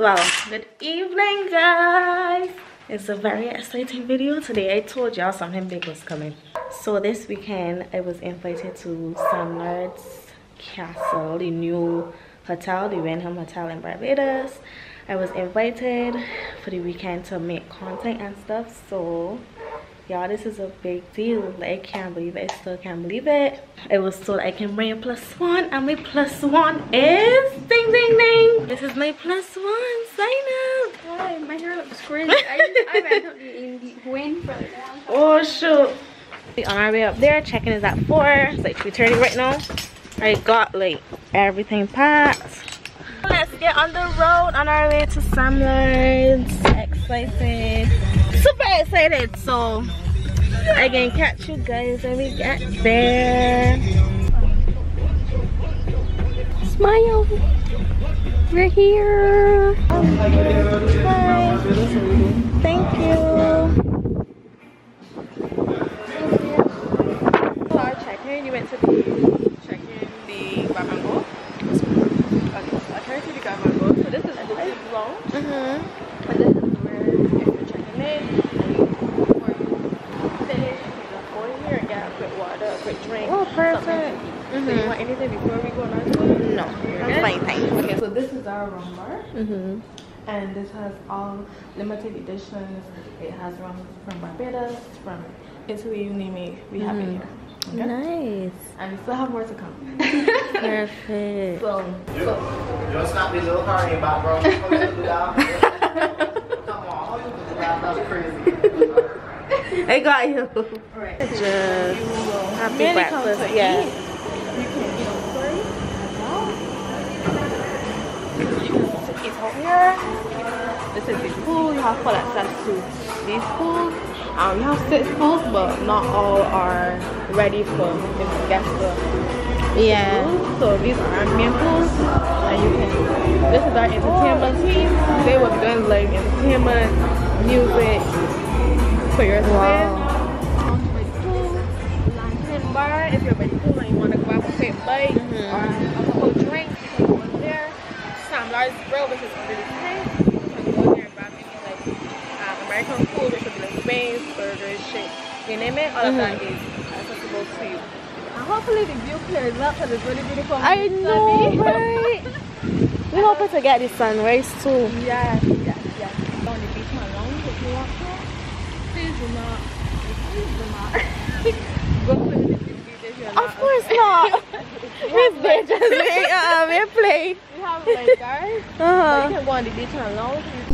well good evening guys. It's a very exciting video. Today i told y'all something big was coming. So this weekend i was invited to Sam Lord's castle the new hotel the Wyndham hotel in barbados. I was invited for the weekend to make content and stuff so y'all this is a big deal. I can't believe it. I still can't believe it. It was told i can bring a plus one and my plus one is ding ding ding. This is my plus one. Sign up. Why? My hair looks crazy. I, I randomly in the wind for like one oh shoot. We on our way up there. Checking is at four. It's like 3:30 right now. I got like everything packed. Let's get on the road on our way to Sam Lord's excited super excited so I can catch you guys when we get there Smile. We're here. Hi. thank you Our check-in, you went to check-in the grab and go. Okay, so I turned to the grab and go. So this is the big lounge, mm-hmm. and this is where if you're checking in, and you before you finish, you can go in here and get a quick water, a quick drink. Oh, something perfect. To eat. So you want anything before we go on our tour? no You're I'm good? fine thanks Okay, so this is our rum bar, mm-hmm. and this has all limited editions. It has rum from Barbados, from Italy, you name it, we have it Mhm. here. Okay? nice And we still have more to come. perfect so, You, so you don't stop this little car in your back, bro. You look it down. Come on, oh, you look it down. That's crazy. I got you Alright. just You happy mainly breakfast yeah eat. You can eat on the story as well. You can eat out here. This is the pool. You have full access to these pools. Um, you have six pools, but not all are ready for guests to yeah use. So these are main pools, and you can. This is our entertainment suite. They will be doing like entertainment, music for your Wow. Pool, lantern bar. If you're the pool and you want to grab a quick bite Mhm. or a cold drink, you can go in there. Sam Large Grill, which is under the tank. You can go in there and grab any like um, American food, which would be like wings, burgers, shit. You name it, all of that Mhm. is accessible to you. And hopefully the view clears up because it's really beautiful. I it's know sunny. right we hoping to get the sunrise too Yes, yes, yes. On the beach alone if you want to. Please do not, please do not go to the beach if you're not. Of course not. Miss Bitches, we uh, we play. We have lifeguards. So Uh you can go on the beach alone.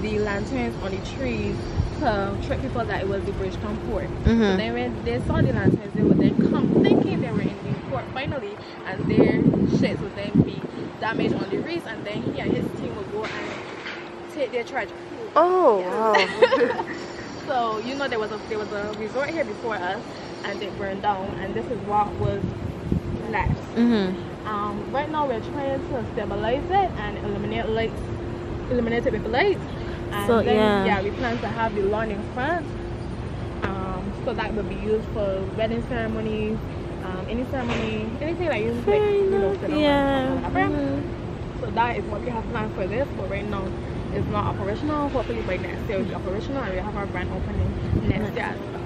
The lanterns on the trees to trick people that it was the Bridgetown port. So Mhm. then when they saw the lanterns, they would then come thinking they were in the port finally, and their ships would then be damaged on the reefs, and then he and his team would go and take their treasure. Oh wow. So you know there was a there was a resort here before us, and it burned down, and this is what was left. Mhm. Um, right now we're trying to stabilize it and eliminate lights, eliminate it with lights. And So, then, yeah. yeah, we plan to have the lawn in front. Um, so that will be used for wedding ceremonies, um, any ceremony, anything that you like, you know. Yeah. Mhm. So that is what we have planned for this, but right now it's not operational. Hopefully by next year it'll be operational and we'll have our brand opening next year as well.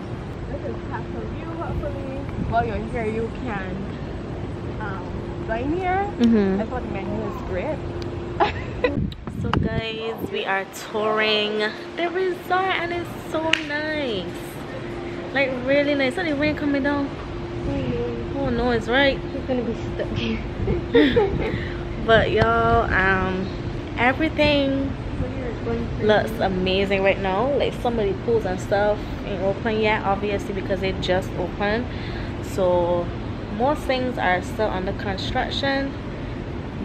This is Castle View, hopefully. While you're here, you can um, dine here. I Mhm. thought the menu is great. So guys, we are touring the resort and it's so nice. Like really nice. So the rain coming down. Oh no, it's right. She's gonna be stuck here. But y'all, um, everything looks amazing right now. Like some of the pools and stuff ain't open yet, obviously because they just opened. So most things are still under construction.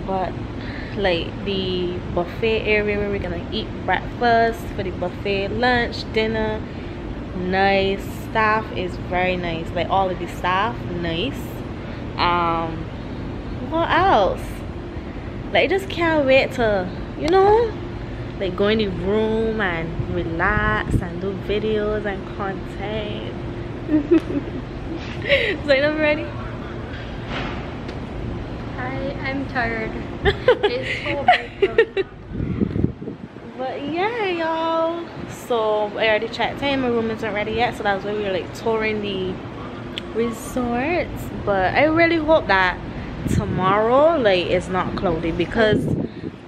But like the buffet area where we're gonna eat breakfast for the buffet, lunch, dinner, nice. Staff is very nice. Like all of the staff, nice. Um, what else? Like I just can't wait to, you know, like go in the room and relax and do videos and content. Zainab ready? I I'm tired. it's so big. But yeah, y'all. So I already checked in. My room isn't ready yet, so that's why we were like touring the resorts. But I really hope that tomorrow, like, it's not cloudy because,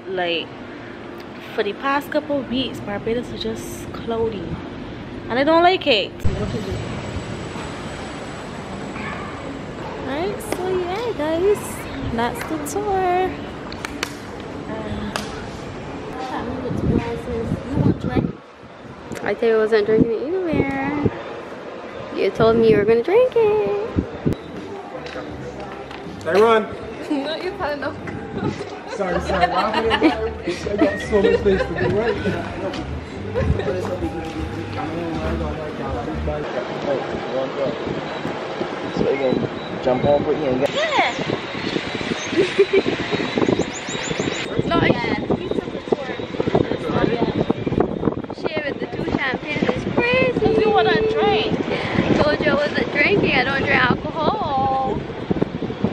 like, for the past couple of weeks, Barbados is just cloudy, and I don't like it. Alright, so yeah, guys, that's the tour. Um, Chat me with two glasses. You want drink? I tell you I wasn't drinking it anywhere. You told me you were gonna drink it. Hey, run. No, you've had enough. Sorry, sorry. Laughing at that. I got so much things to do, right? So they gonna jump on Brittany and get Yeah. Not Yeah, we took the tour. Not yet. with the two champagnes is crazy. If you want to drink. I told you I wasn't drinking. I don't drink alcohol.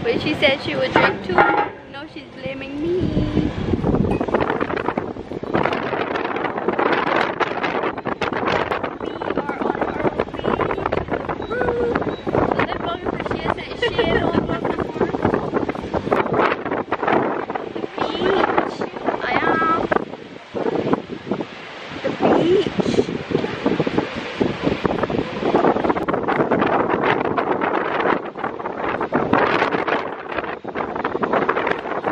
But she said she would drink too. No, she's blaming me. We are on our way. Woo. So they're blowing for shit and shit on one The beach. I am. The beach.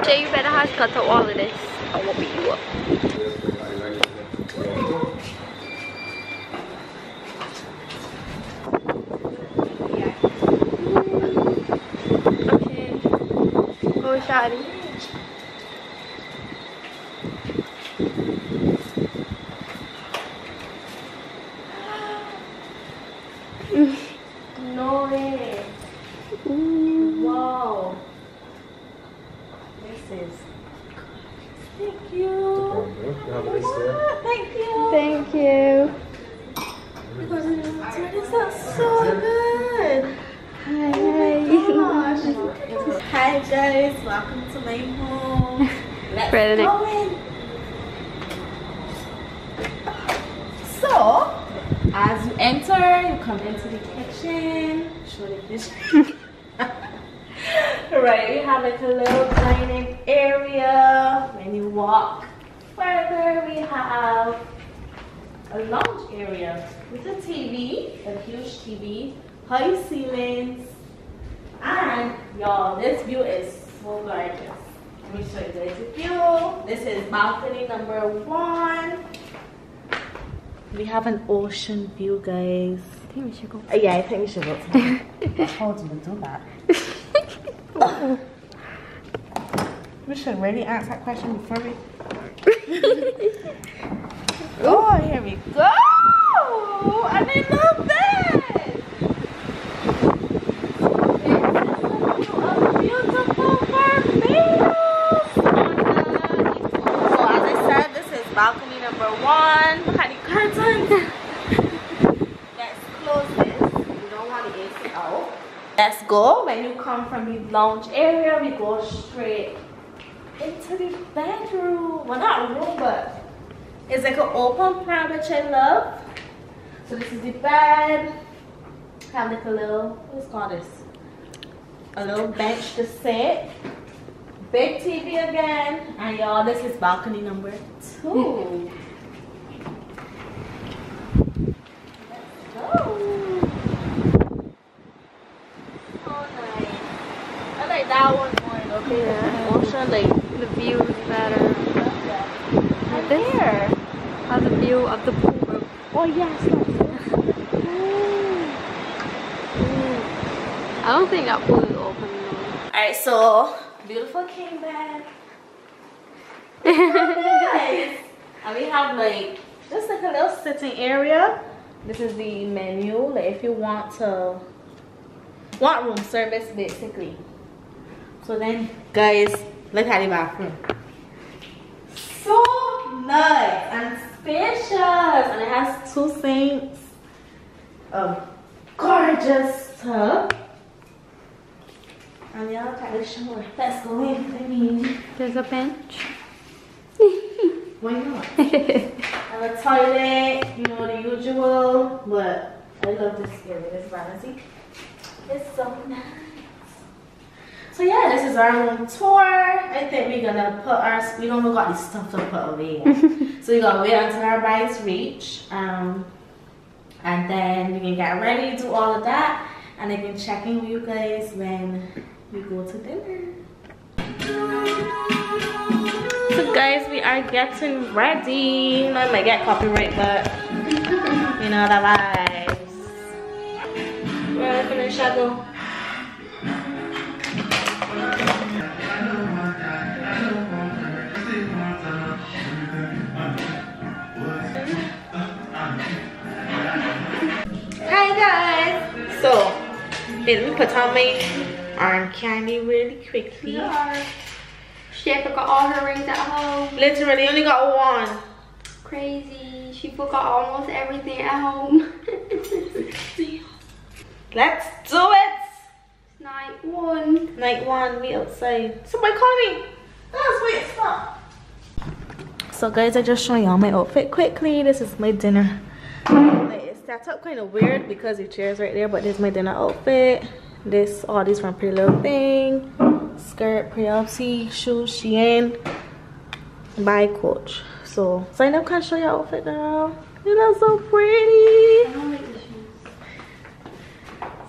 Jay, you better have cut out all of this. I won't beat you up. Okay. Go, Shadi. No way. Wow. This is. Thank you. Thank you. Thank you. This is so good. Hi. Hi guys, welcome to my home. Let's Ready? go in. So, as you enter, you come into the kitchen. Show the kitchen. right, we have like a little dining area. When you walk further, we have a lounge area with a TV, a huge TV, high ceilings, and y'all, this view is so gorgeous. Let me show you guys the view. This is balcony number one. We have an ocean view, guys. I think we should go. Uh, yeah, I think we should go to that. How do we do that? we should really ask that question before we. oh, here we go! And I love this! A beautiful Barbados! So, as I said, this is balcony number. Look at the curtains. Let's close this. We don't want the AC out. Let's go. When you come from the lounge area, we go straight into the bedroom. Well, not room, but it's like an open plan, which I love. So this is the bed. Have like a little, what's called this? A little bench to sit. Big TV again. And y'all, this is balcony number two. Let's go. So nice. I like that one more. Okay, Yeah. Ocean like The view is better. right there. Has a view of the pool. Oh yes. I don't think that pool is open. Alright, so beautiful king bed. nice. And we have like just like a little sitting area. This is the menu. Like if you want to want room service basically. So then guys, look at the bathroom. So nice and spacious. And it has two sinks. A gorgeous tub. And y'all try to show Let's go in. There's a bench. Why not? and a toilet, you know, the usual. But I love this area, this vanity. It's so nice. So yeah, this is our room tour. I think we're gonna put our, we don't got this stuff to put away so we gotta wait until our bikes reach. Um, and then we can get ready, do all of that. And I can check in with you guys when we go to dinner. So guys, we are getting ready. You know, I might get copyright, but you know the vibes. We're gonna finish. Hi So, let me put on my arm candy really quickly. She forgot all her rings at home. Literally, only got one. Crazy. She forgot almost everything at home. Let's do it. Night one. Night one, we outside. Somebody call me. That's wait, stop. So guys, I just showing y'all my outfit quickly. This is my dinner. Set up kind of weird because the chair's right there, but this is my dinner outfit. This, all these from Pretty Little Thing. Skirt, Priopsy, shoes, Shein, by Coach. So, sign up, can show your outfit, now You look so pretty.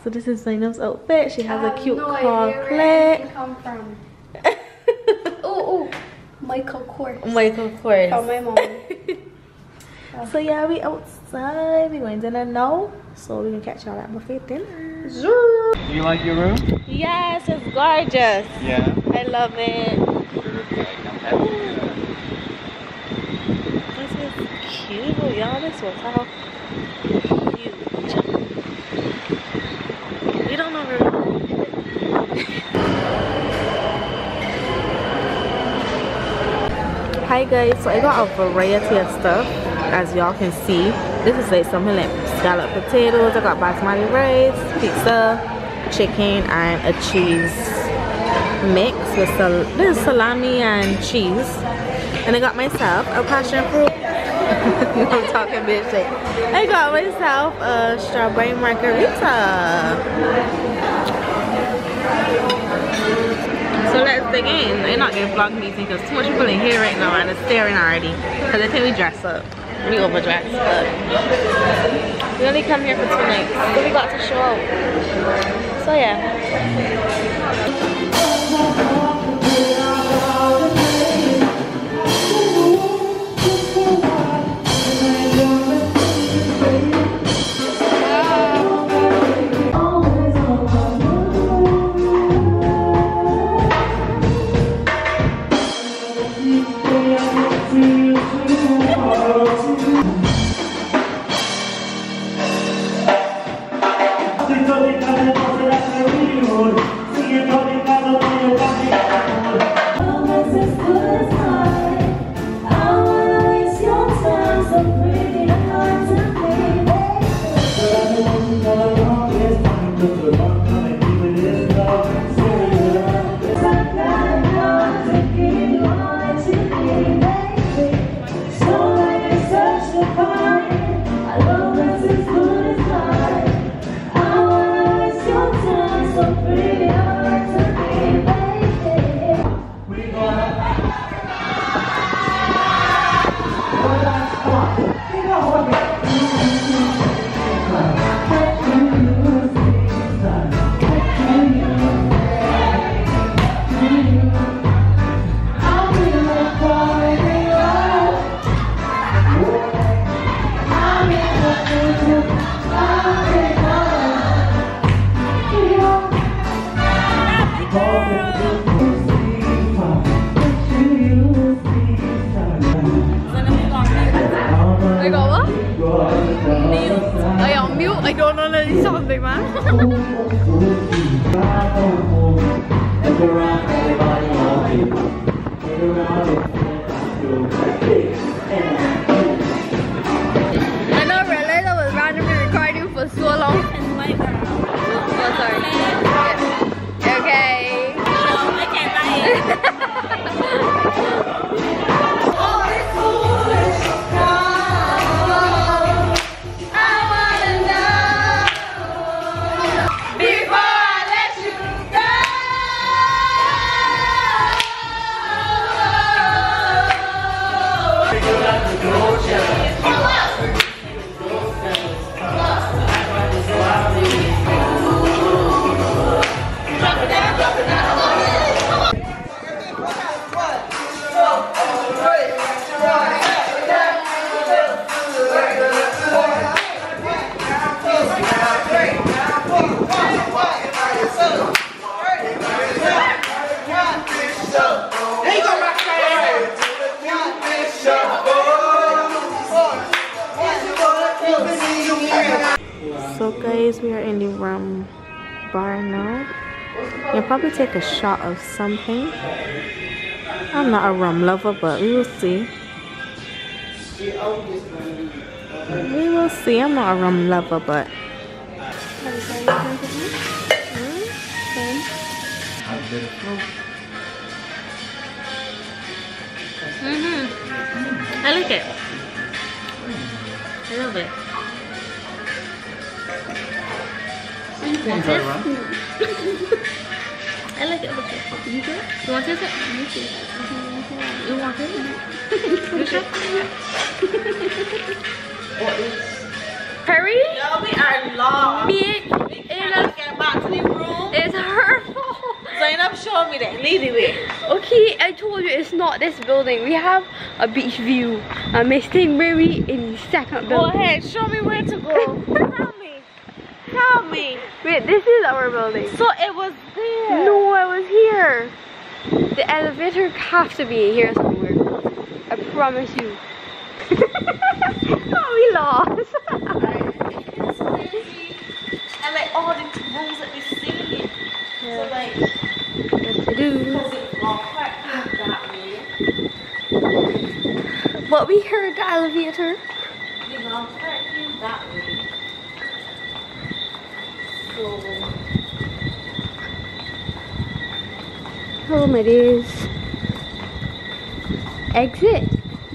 So this is Zainab's outfit. She has a cute no idea where collet. it come from. Oh, oh. Michael Kors. Michael Kors. From my mom. Oh. So yeah, we outside. We going dinner now. So we can catch y'all at buffet dinner. Do you like your room? Yes, it's gorgeous. Yeah. I love it. This is cute, y'all. This was how huge. We don't know where. Hi guys, so I got a variety of stuff as y'all can see. This is like something like scalloped potatoes. I got basmati rice, pizza, chicken, and a cheese mix with sal this salami and cheese. And I got myself a passion fruit. I'm talking bitch shit. I got myself a strawberry margarita. So let's dig in. I'm not getting vlog me because too much people in here right now and it's staring already. Because I think we dress up. We overdress. But we only come here for two nights. We got to show out. So yeah. Shot of something. I'm not a rum lover, but we will see. We will see. I'm not a rum lover, but. Mm-hmm. I like it. I love it. Things like that. I like it. Okay. You good? You want to taste it? You want to taste it? You sure? Hurry! No, we are long. Me, cannot get back to the room. is her fault. Zainab showed me that. The way. Okay, I told you it's not this building. We have a beach view. I'm staying very in the second Go building. ahead. Show me where to go. Tell me. Wait, this is our building. So it was there. No, I was here. The elevator has to be here somewhere. I promise you. oh, we lost. It's crazy. And like all the rooms that we see. So like, Yes, I do. because it's all quite that way. But we heard the elevator. Long part is that way. So my days. Exit.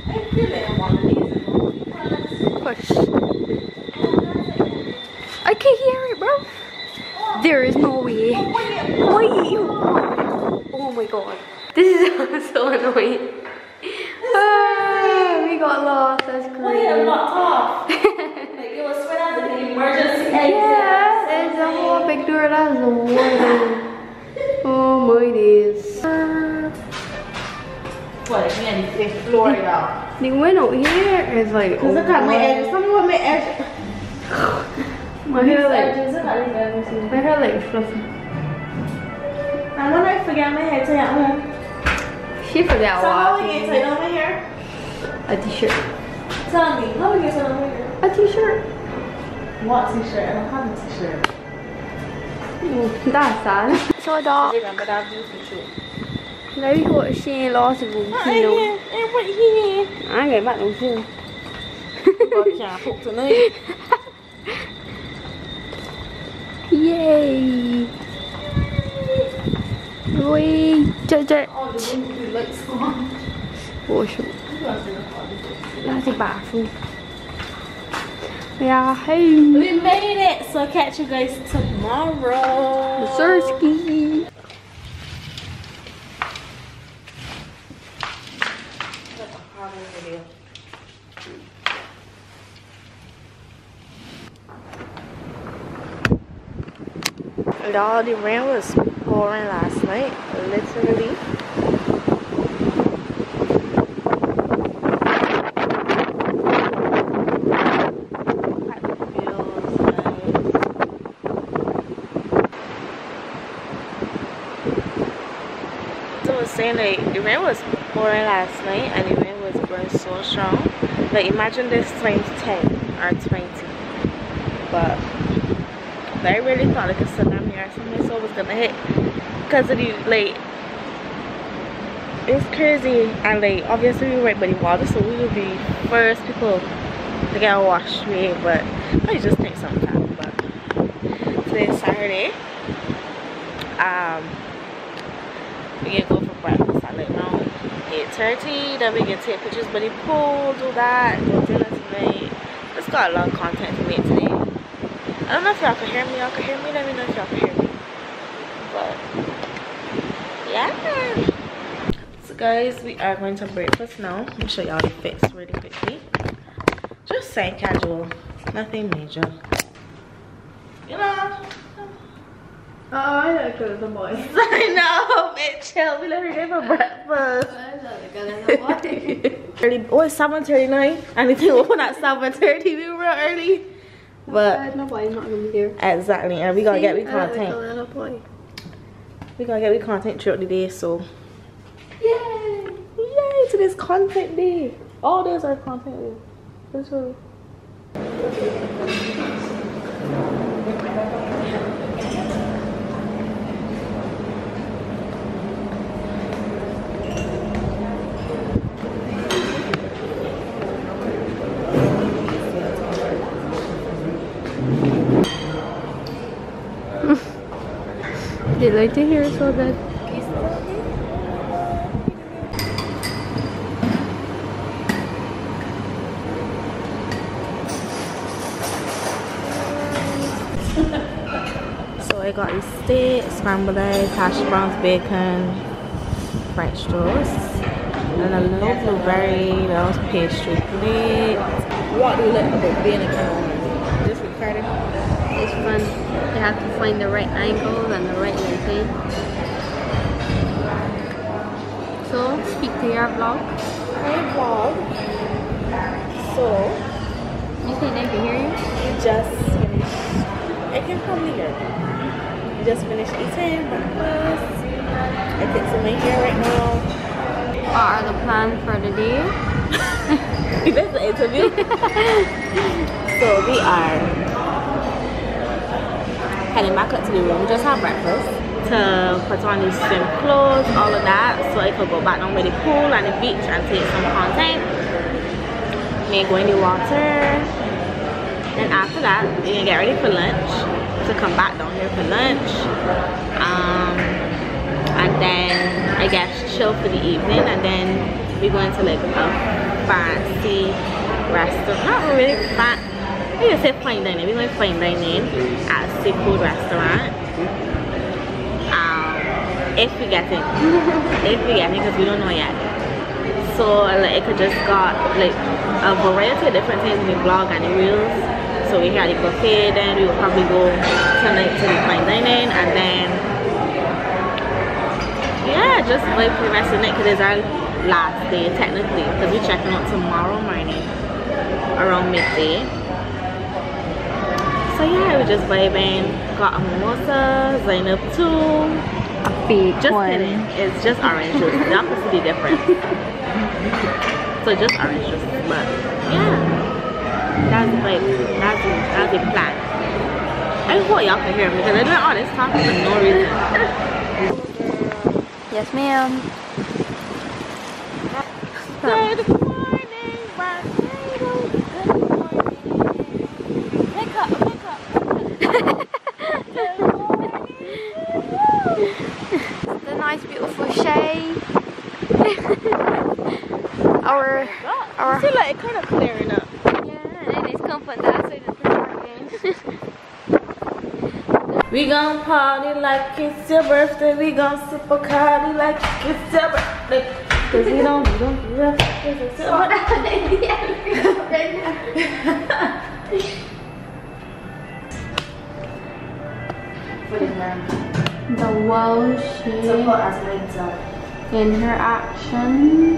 I feel like I'm one of these. Push. I can hear it, bro. There is no way. Wait. Oh my god. This is so annoying. Ah, we got lost. That's Wait, I'm crazy. not off. like it was spread out the emergency exit. Yeah, it's a whole big door. That's. Oh my days. What? The fifth floor, y'all. The window here is like. Cause look at my edges. Tell me what my edge. My hair like. Edges. The edges. My hair like fluffy. And when I forget my hair tie at home. She forgot So how we why. get tied on my hair? A t-shirt. Tell me, how we get on my hair? A t-shirt. What t-shirt? I don't have a t-shirt. Mm, 大啥呢？说到。lấy hội xe lo sự vụ à, gì đâu. em vậy gì ai người bạn đúng chưa trả phục từ này yay. Ui chơi chơi ôi trời. Là thịt bà phu Yeah, hey. We made it. So catch you guys tomorrow. Sirski. Y'all, the rain was pouring last night, literally. Saying like the rain was pouring last night and the rain was blowing so strong. Like imagine this times 10 or 20. But I really thought like a tsunami or something so was gonna hit because of the like it's crazy and like obviously we were right by the water so we would be first people to get washed away but I just take some time but today's Saturday um we gonna go for at like around 8.30. Then we can take pictures by the pool, do that, do dinner tonight. It's got a lot of content to make today. I don't know if y'all can hear me. Y'all can hear me. Let me know if y'all can hear me. But yeah. So guys, we are going to breakfast now. Let me show y'all the fits really quickly. Just say casual, nothing major. You know. Oh, I know because it's a boy. I know, man. Chill. We let her get for breakfast. early. Oh, it's 7.39. I need to open at 7.30. We were real early. But nobody's not gonna be there. exactly, and we gonna get we content. Little boy. We gotta get we content throughout the day. So Yay! yay to this content day. All days are content day. That's what. Like to hear so good. So I got the steak, scrambled eggs, hash browns, bacon, French toast, and a little blueberry, little pastry plate. What do you like about being a camera? Just recording. It's fun. You have to find the right angle and the right lighting. So, speak to your vlog. Hi vlog. So You think they can hear you? we just finished. I can probably hear. you. We just finished eating breakfast. I get some my hair right now. What are the plans for the day? That's the interview. so we are heading back up to the room, just have breakfast to put on these swim clothes, all of that, so I could go back down by the pool and the beach and take some content. May go in the water. Then after that, we're gonna get ready for lunch. To come back down here for lunch. Um, and then I guess chill for the evening and then we're going to like a fancy restaurant. Not really fat. I can say fine dining. We're going fine dining at a seafood restaurant. Um, if we get it. if we get it because we don't know yet. So like, I could just got like a variety of different things in the vlog and the reels. So we had the buffet, then we will probably go tonight to the fine dining and then yeah, just wait for the rest of the night because it's our last day technically because we're checking out tomorrow morning around midday. So yeah, we just vibing, got a mimosa, Zainab too. A fake Just one. kidding, it's just orange juice. The opposite different. so just orange juice, but yeah. That's like, that's, that's the plan. I hope y'all can hear me because I did all this talking for no reason. Yes, ma'am. Good morning, Barbados. Good morning. Pick up, pick up. The nice, beautiful shade. our, our, I feel like it kind of clearing up. yeah, and it's come from that side of the garden. We gon' party like it's your birthday. We gon' sip a Bacardi like it's your birthday. Cause we don't, we don't do that. 'cause it's your the wow shape in her action.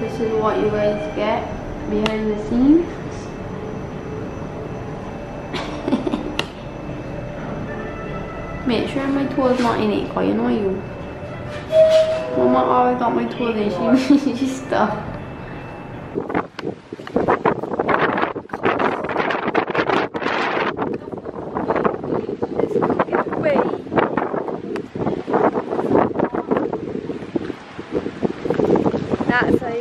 This is what you guys get behind the scenes. Make sure my toe is not in it, cause you know you. Mama always got my toe in, she she stuff. That's how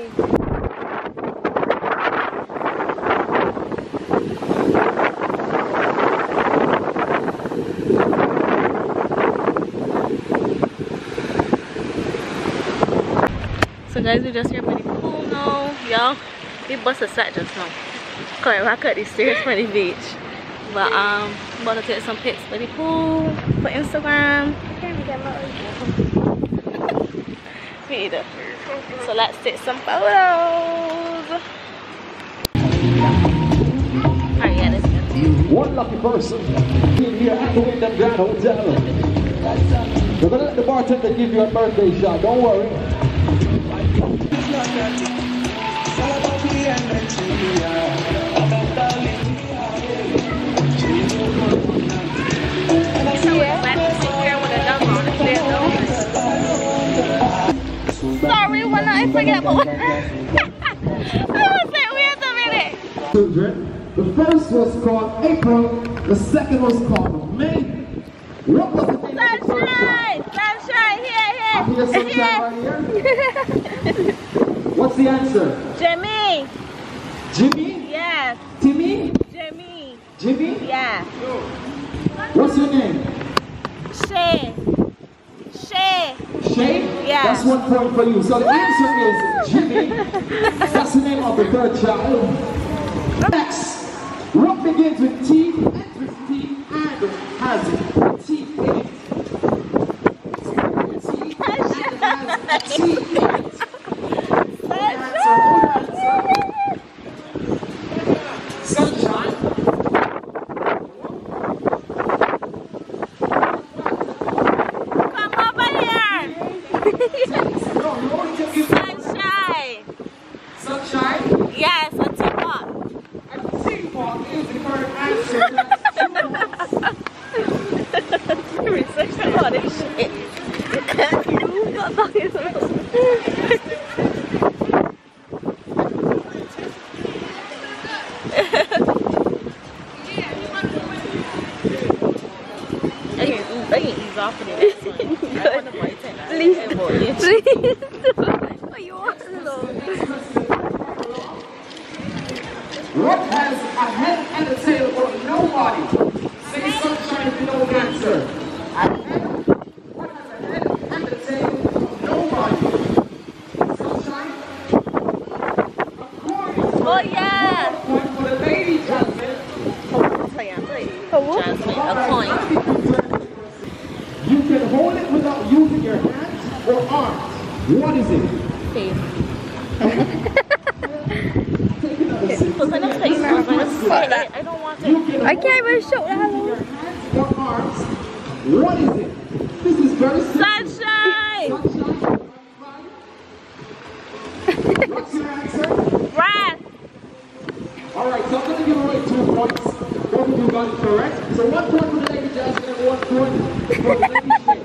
So guys, we just here for the pool now. Y'all, we bust a set just now. Correct, I cut these stairs for the beach. But um, I'm about to take some pics for the pool for Instagram. Me either. So let's take some photos. One lucky person in here at the Wyndham Grand Hotel. We're gonna let the bartender give you a birthday shot. Don't worry. Sorry, when I forget what I was saying, wait a minute. Children. The first was called April. The second was called May. What was the name of the first Sunshine! Sunshine, I here, hear here. sunshine right here. What's the answer? Jimmy! Jimmy? Yes, Timmy? Jimmy. Jimmy? Yeah. What's your name? Shay. Shay. Shay? Yeah. That's one point for you. So the answer is Jimmy. That's the name of the third child. Next. What begins with T, ends with T, and has T in it? T and has T in it. Answer. Sunshine. Come over here. No, you only can give Sunshine. sunshine. Yes, a teapot. A teapot is the correct answer. Research a lot of shit. You got talking about- I can, I can ease off of it. I want to buy ten. Please. I will, yeah. Please. Oh, you want to What has a head and a tail but no body? Say sunshine if you know the answer. A head. What has a head and a tail but no body? Sunshine. According Oh yeah. to point for the lady Jasmine. Jasmine, a coin. You can hold it without using your hands or arms. What is it? Okay. Take another sip. Because I'm not taking my I, I don't want You it. can I hold can't even show it that. using your hands or arms. What is it? This is very simple. Sunshine. Sunshine. What's your answer? Grass. All right, so I'm going to give away two points. Both of you got it correct. So one point for the lady Jasmine and one point for the lady Shay.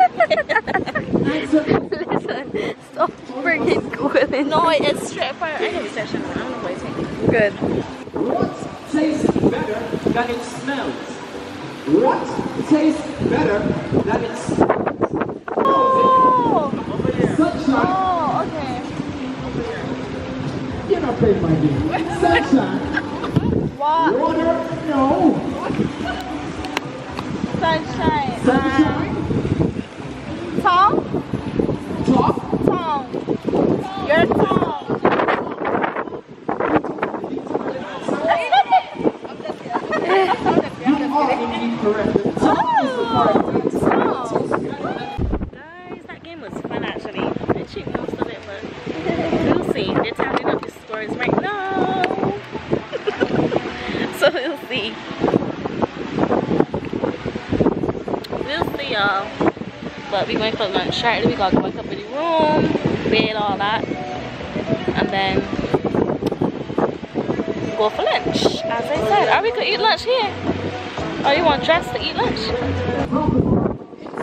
Answer. Listen, stop freaking going. No, it's straight fire. I know research on that. I don't know what it's taking. Good. What tastes better than it smells? What tastes better than it smells? Oh. Sunshine. Oh, okay. You're not playing my game. Sunshine. What? Water. No. Sunshine. Sunshine. Um, tongue. Top. Tongue. Your tongue. You are incorrect. The top is the correct answer. Guys, that game was fun actually. I cheat most of it, but we'll see. They're tallying up the scores right now. so we'll see. We'll see y'all. But we going for lunch shortly. We gotta go back up in the room, bed, all that. And then go for lunch. As I said, are we gonna eat lunch here. Or you want dress to eat lunch?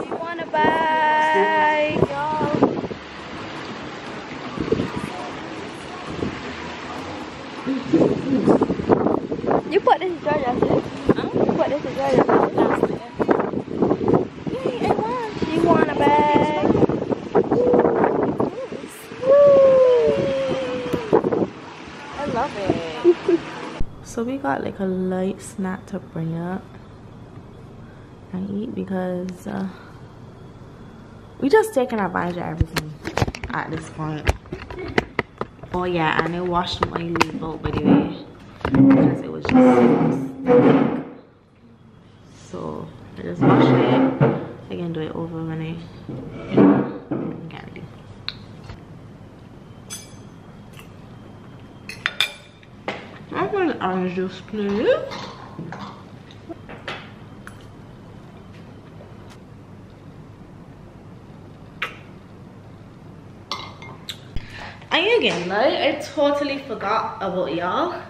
You wanna buy? You put this in Georgia. Huh? You put this in Georgia. Yay, I won. You want a bag? I love it. So we got like a light snack to bring up and eat because uh, we just taking advantage of everything at this point. Oh yeah, and I washed my label by the way because it was just so I just wash it. I can do it over when I get ready. I'm please. I ain't getting lie, I totally forgot about y'all.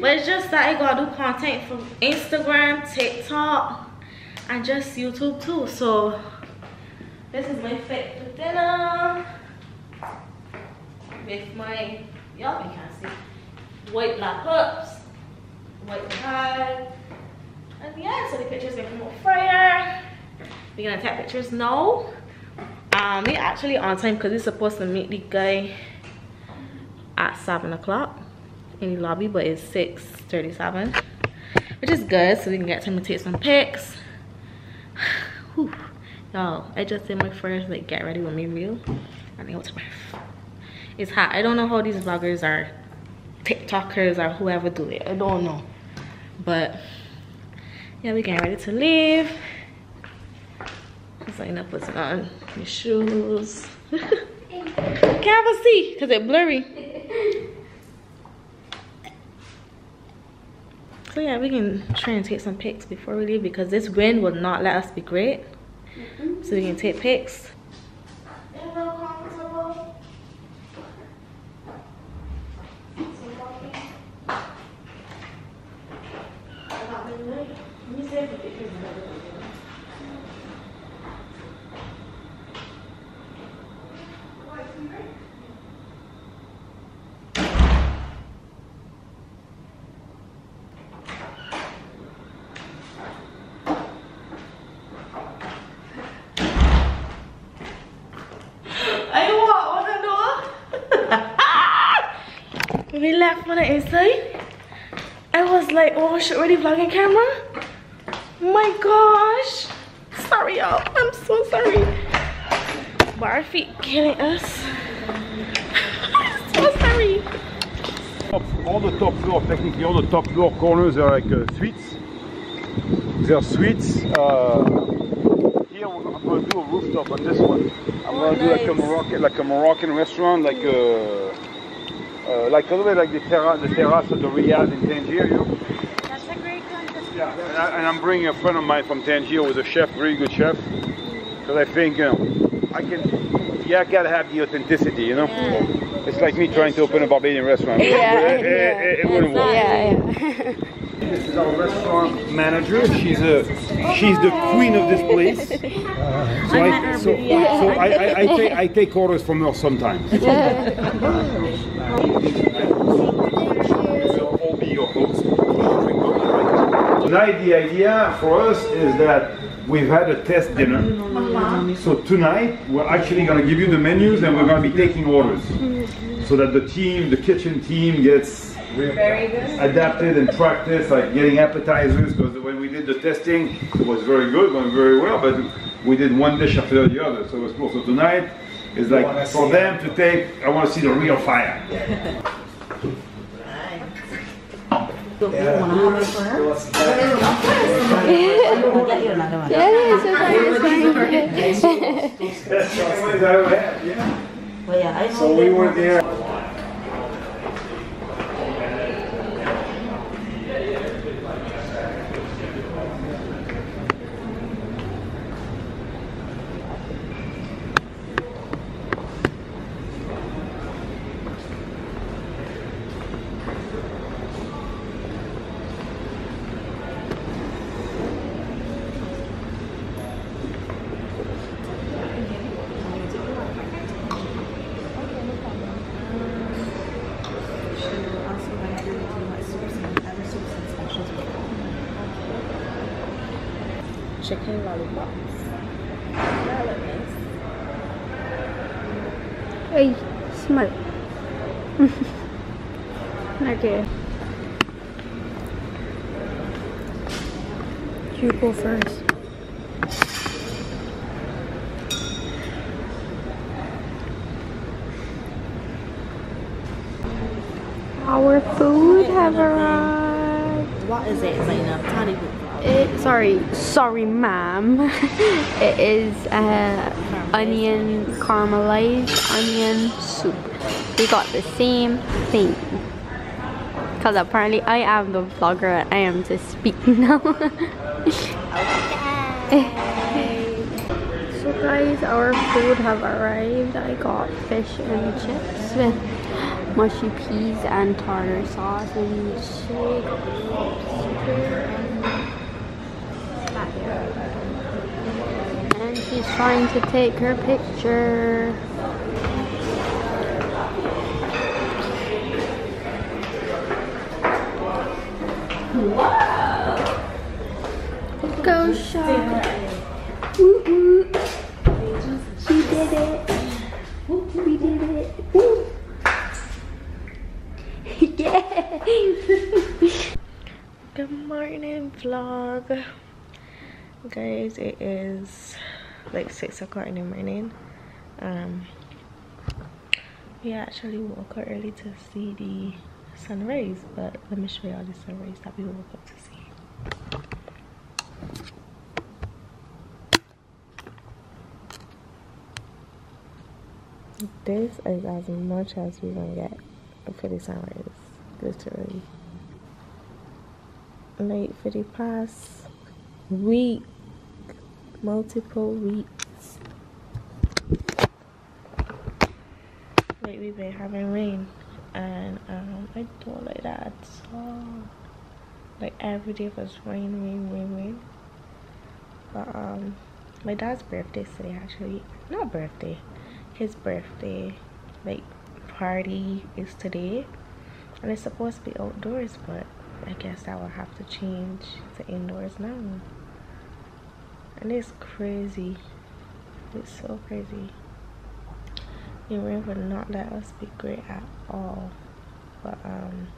But it's just that I gotta do content from Instagram, TikTok, and just YouTube too. So this is my fit for dinner with my y'all can't see white black white tie, and yeah. So the pictures gonna come fire. We're gonna take pictures now. Um, we actually on time because we're supposed to meet the guy at seven o'clock in the lobby but it's 6:37, which is good so we can get time to take some pics y'all i just did my first like get ready with me reel I to breath it's hot i don't know how these vloggers are tiktokers or whoever do it i don't know but yeah we getting ready to leave. So I'm putting on my shoes. Have a seat? Because it's blurry. So yeah we can try and take some pics before we leave because this wind will not let us be great. Mm -hmm. so we can take pics we left on the inside I was like oh shit already vlogging camera? My gosh. Sorry y'all. I'm so sorry. But are feet killing us. So sorry. All the top floor technically all the top floor corners are like uh, suites. They're suites uh, here I'm going to do a rooftop on this one. I'm oh, going to nice. do like a Moroccan like a Moroccan restaurant like a uh, uh, like a little bit like the, terra the terrace of the Riad in Tangier, you know? That's a great concept. Yeah, and, I, am bringing a friend of mine from Tangier who's a chef, really good chef. Because I think, you know, I can, yeah, I gotta have the authenticity, you know? Yeah. It's like me trying to open a Barbadian restaurant. Yeah, it, yeah. it, it wouldn't work. Yeah, yeah. This is our restaurant manager. She's a she's the queen of this place. Uh, so I so, so I, I, I, take I take orders from her sometimes. Tonight the idea for us is that we've had a test dinner. So tonight we're actually going to give you the menus and we're going to be taking orders. So that the team, the kitchen team gets adapted and practiced like getting appetizers because when we did the testing it was very good, went very well, but we did one dish after the other. So it was cool. So tonight is like for them to take, I want to see the real fire. yeah, it's fine. So we were there. chicken lollipops. That look nice. Hey, smell. okay. You go first. Our food have arrived. What is it, Zainab? Tell me. It, sorry, sorry, ma'am. it is uh, onion caramelized onion soup. We got the same thing. Cause apparently I am the vlogger and I am just speaking now. so guys, our food have arrived. I got fish and chips with mushy peas and tartar sauce and shake and she's trying to take her picture. Go shot. Woo woo. She did it. We did it. Woo. yeah. Good morning, vlog. Guys, it is like 6 o'clock in the morning. Um, we actually woke up early to see the sunrise, but let me show you all the sunrise that we woke up to see. This is as much as we're gonna get for the sunrise, literally. Like for the past week, multiple weeks, like we've been having rain, and um, I don't like that at all. Like every day was rain, rain, rain, rain. But um, my dad's birthday today actually, not birthday, his birthday, like party is today, and it's supposed to be outdoors, but I guess that will have to change to indoors now. And it's crazy. It's so crazy. The rain would not let us be great at all. But um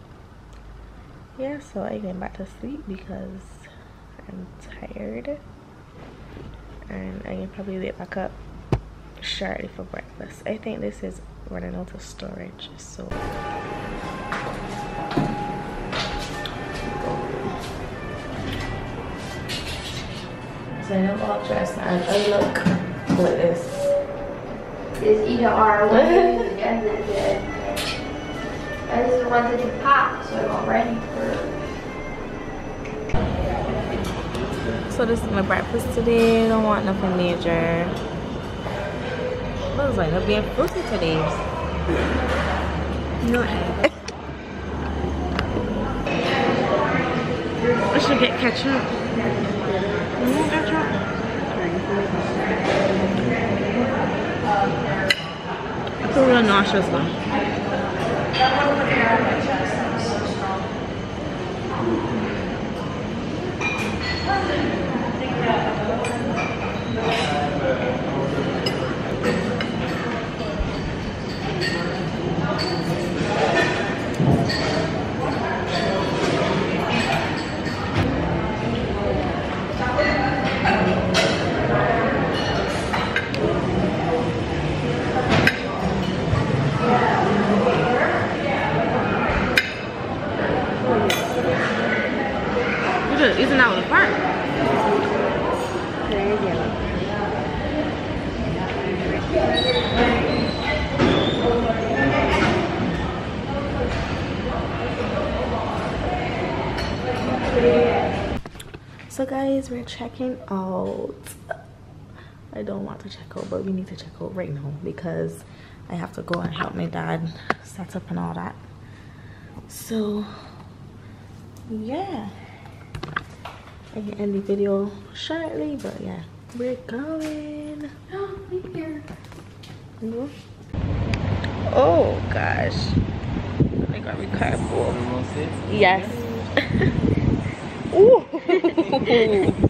yeah, so I went back to sleep because I'm tired. And I can probably wake back up shortly for breakfast. I think this is running out of storage, so So I don't look dressed and I look like this. It's either or one is it? I just wanted to pop, so I got ready for So this is my breakfast today. I Don't want nothing major. Looks like I'm being fruity today. no egg. I should get ketchup. You want ketchup? I feel real nauseous though. You just eating out in the park. So guys, we're checking out. I don't want to check out, but we need to check out right now because I have to go and help my dad set up and all that. So yeah. I can end the video shortly, but yeah, we're going. No. Mm-hmm. Oh gosh. I got me cardboard. Yes. Ooh.